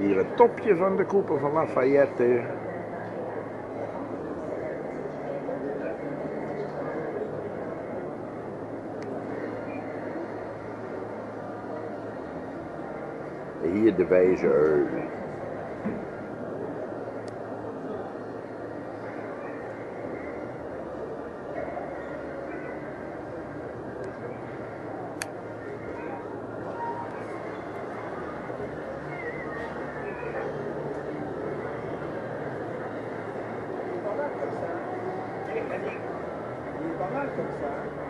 Hier het topje van de koepel van Lafayette. Hier de wijze Terus, saya.